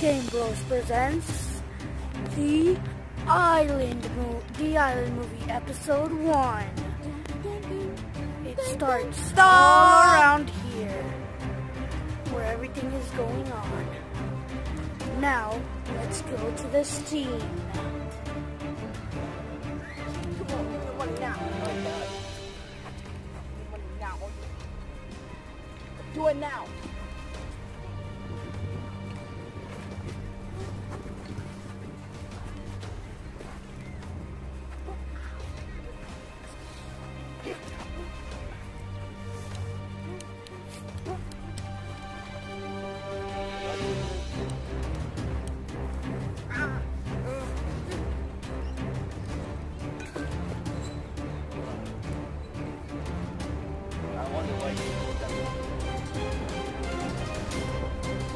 Game Bros presents the Island Mo- the Island Movie Episode One. It starts all around here, where everything is going on. Now, let's go to the scene. Do it now.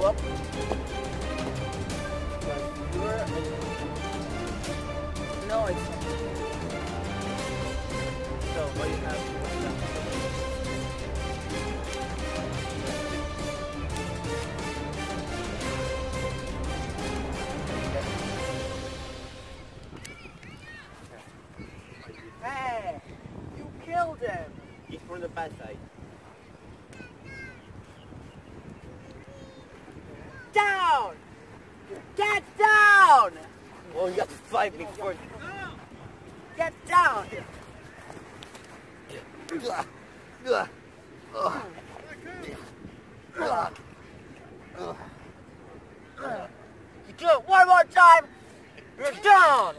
Whoop. No, it's So what you have? Hey, you killed him. He's from the bad side. Down. Get down. Well, you have to fight me first. Get down. You do it one more time. You're down.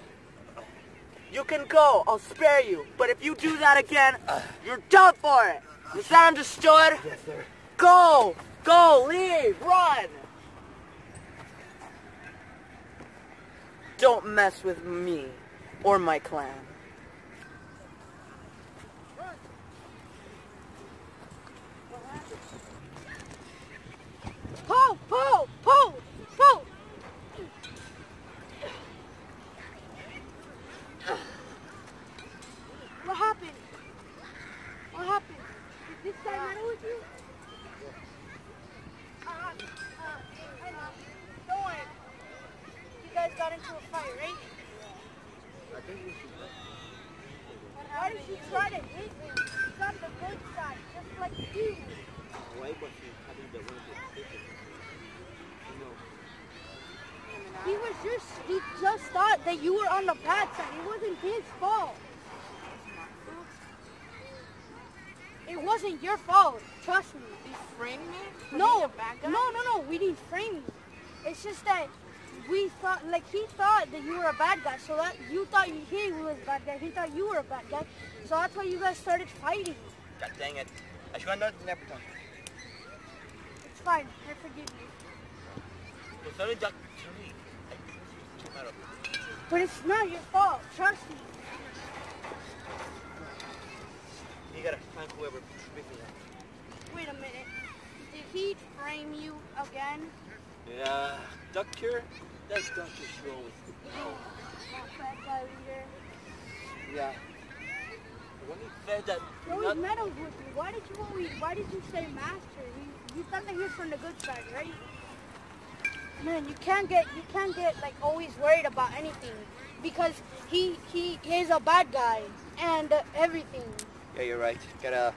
You can go. I'll spare you. But if you do that again, you're done for it. Is that understood? Yes, sir. Go. Go. Leave. Run. Don't mess with me or my clan. Pull, pull, pull, pull. What happened? What happened? Did this guy meddle with you? Uh, uh, hey, Mom. Don't worry. You guys got into a fight, right? Why did you try to hit him? He's on the good side, just like you. Oh, Why was he having the one with You know. He was just, he just thought that you were on the bad side. It wasn't his fault. It wasn't your fault. Trust me. You framed me? No, bad guy? no, no, no. We didn't frame you. It's just that we thought, like, he thought that you were a bad guy. So that you thought he was a bad guy. He thought you were a bad guy. So that's why you guys started fighting. God dang it. I should have not never done. It's fine. I forgive you. It's only Dr. Tariq. I just came out of But it's not your fault. Trust me. You gotta find whoever me that. Wait a minute. Did he frame you again? Yeah, Doctor, that's Doctor Show. Oh, That bad guy leader. yeah. When he said that, He always not, meddles with you. Why did you always, why did you say master? You, you thought that he was from the good side, right? Man, you can't get, you can't get like always worried about anything because he, he is a bad guy and uh, everything. yeah, you're right. Gotta,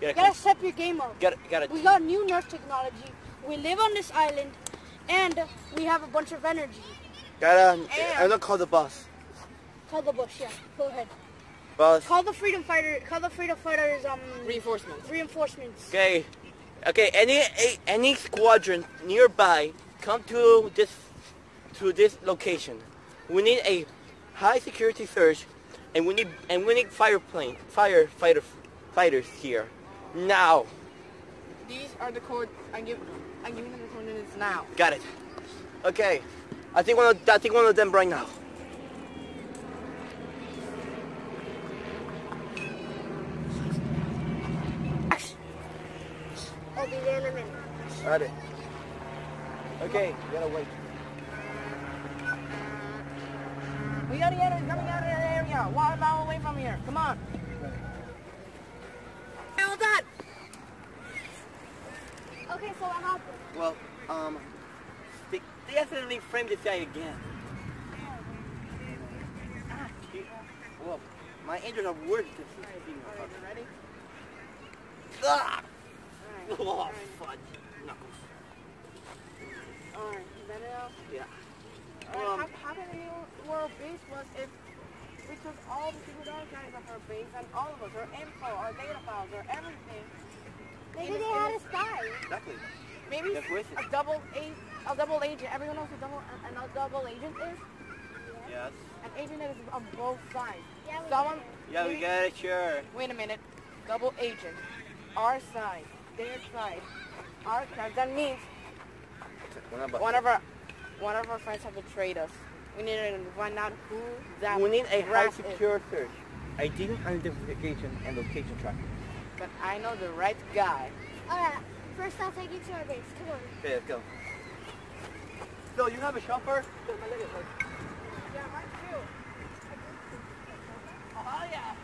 gotta, gotta step your game up. gotta, gotta. We got new nerf technology. We live on this island and we have a bunch of energy. gotta. And- I'm gonna call the boss. Call the bush, yeah. Go ahead. Boss. Call the freedom fighter. Call the freedom fighters. Um, Reinforcements. reinforcements. Okay, okay. Any any squadron nearby, come to this to this location. We need a high security search, and we need and we need fire plane, firefighter fighters here now. These are the code. I'm giving. I'm giving them the coordinates now. Got it. Okay, I think one of I think one of them right now. I'll be there in a minute. Got it. Okay, you gotta wait. We got the enemy coming out of that area. One mile away from here. Come on. Hell that. Okay, so what happened? Well, um, they, they accidentally framed this guy again. Ah, well, my angels are worse than Alright, you ready? Ah! Alright. Oh, Alright. fudge. Knuckles. Alright, is that it now? Yeah. Alright, Um, how, how the world base was if we took all the secret archives of our base and all of us, our info, our data files, our everything. Maybe they had a- a spy. Exactly. Maybe That's a double a a double agent. Everyone knows what double an, a double agent is. Yes. An agent that is on both sides. Yeah, we Someone. Yeah, we maybe- got it, sure. Wait a minute. Double agent. Our side. Their side. Our side. That means One of one of our one of our friends have betrayed us. We need to find out who that We need a high rat is. secure search. ID identification and location tracking. But I know the right guy. Alright, first I'll take you to our base. Come on. Okay, let's go. So you have a chauffeur? Yeah, mine too. Oh yeah.